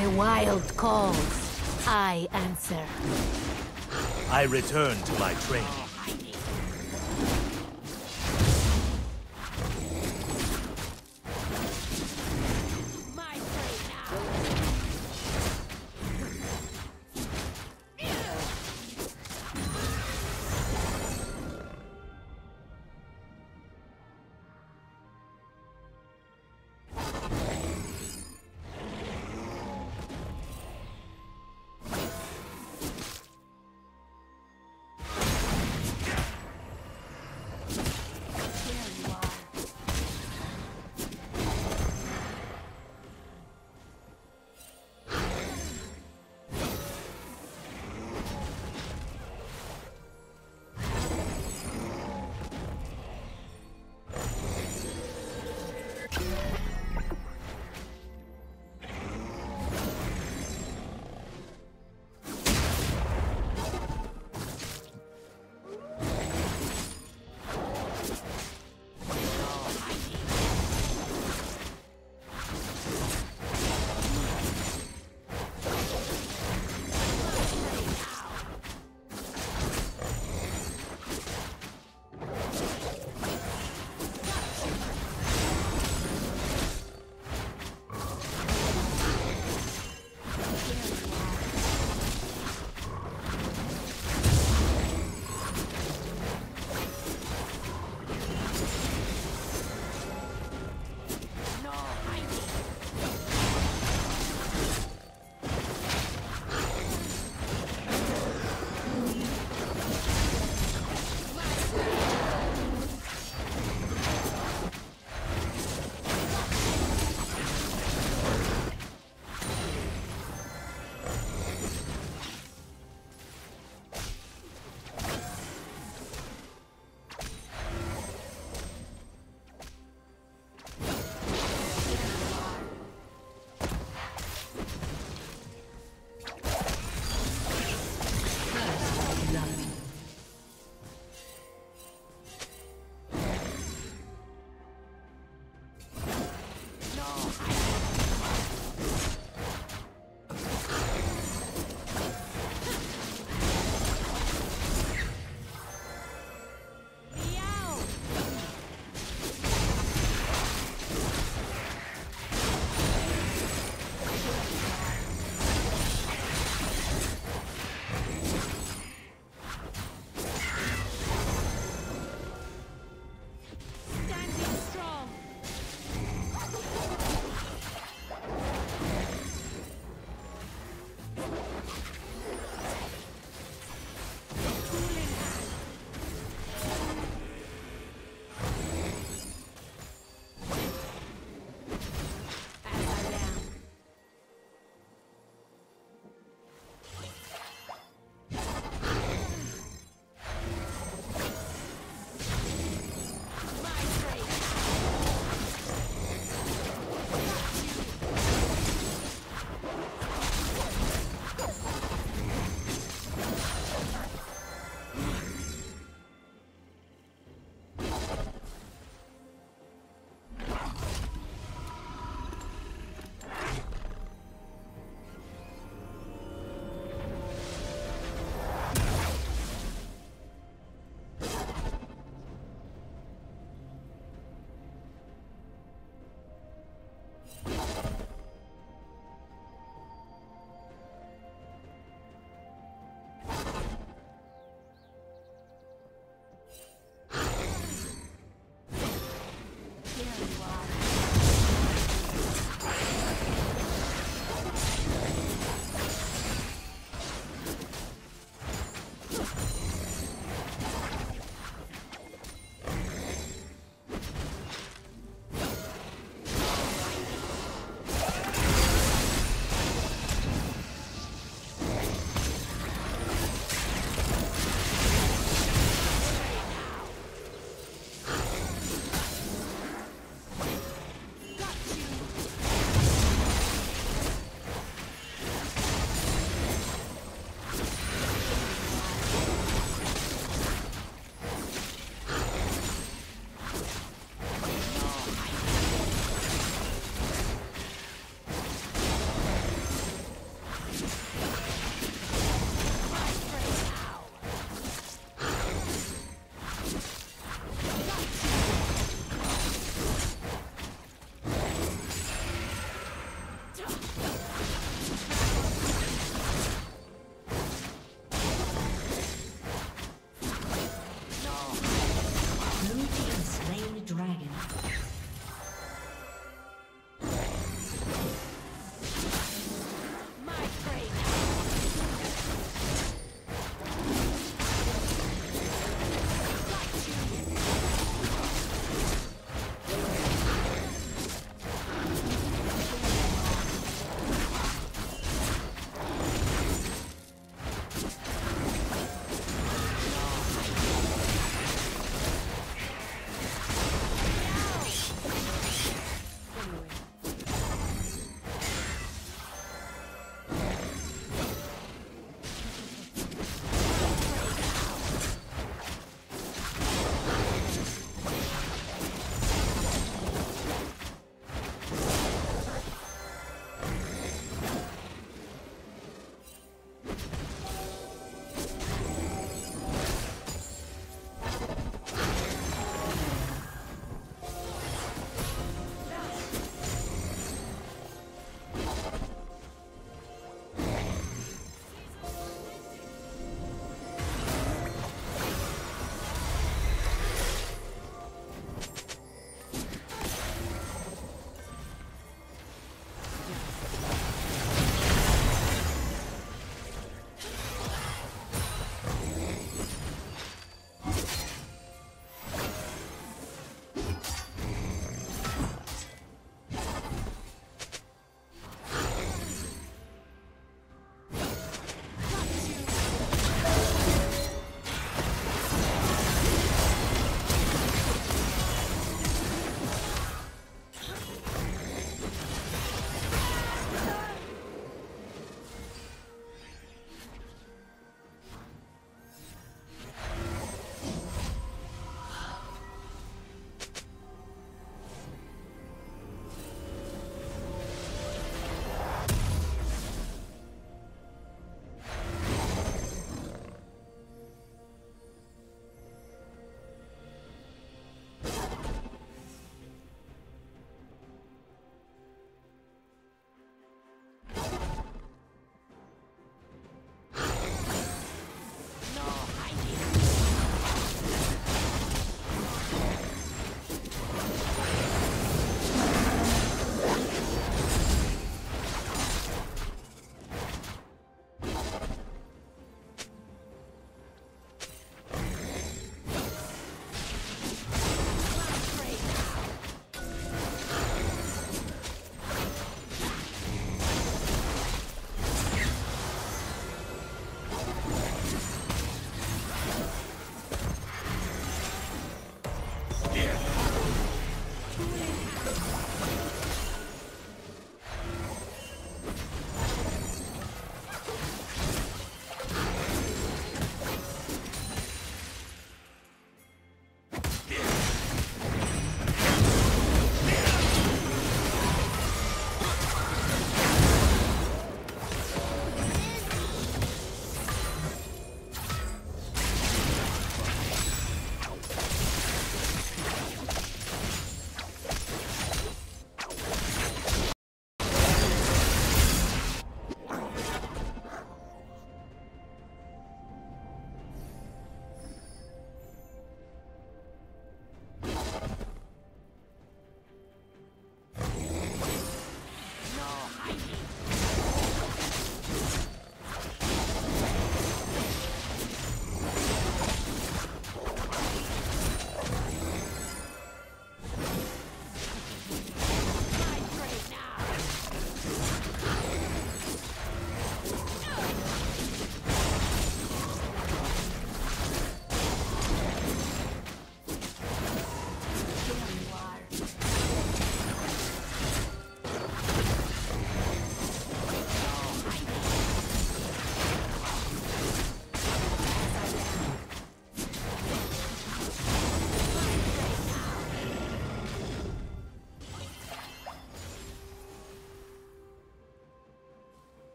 The wild calls. I answer. I return to my training.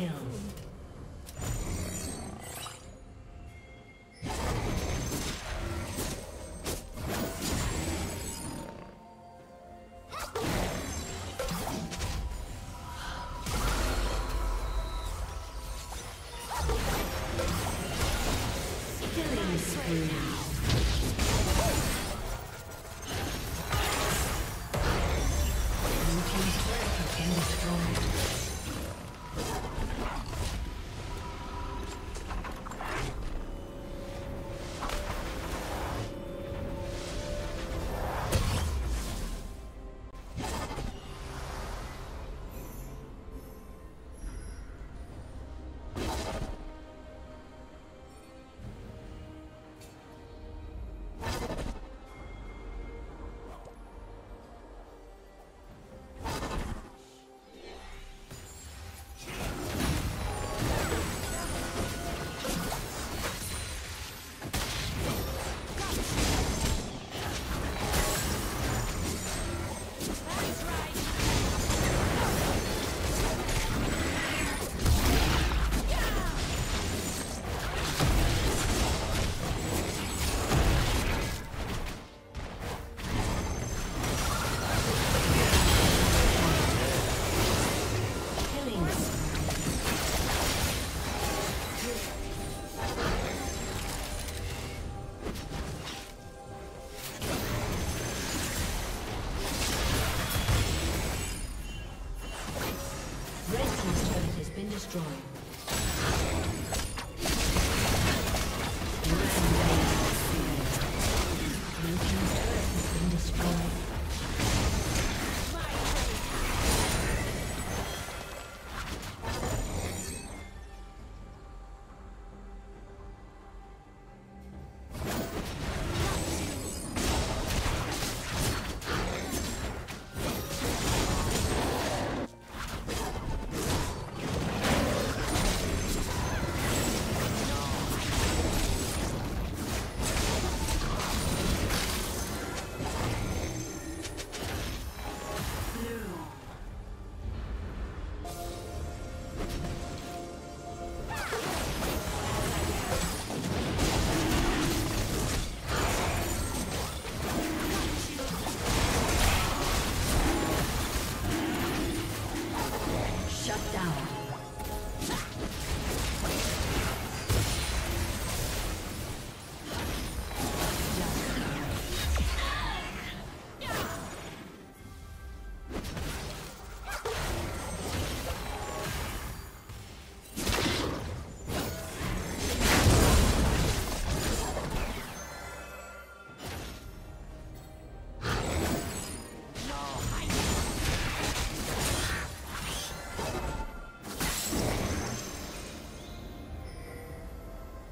Kill.